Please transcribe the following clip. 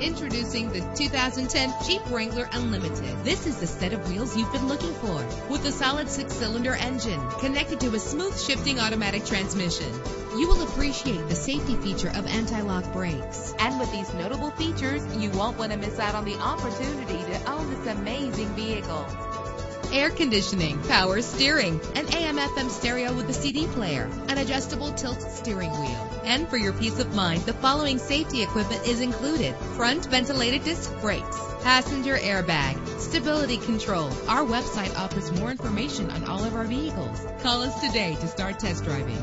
Introducing the 2010 Jeep Wrangler Unlimited. This is the set of wheels you've been looking for with a solid six cylinder engine connected to a smooth shifting automatic transmission. You will appreciate the safety feature of anti-lock brakes. And with these notable features, you won't want to miss out on the opportunity to own this amazing vehicle air conditioning, power steering, an AM FM stereo with a CD player, an adjustable tilt steering wheel. And for your peace of mind, the following safety equipment is included. Front ventilated disc brakes, passenger airbag, stability control. Our website offers more information on all of our vehicles. Call us today to start test driving.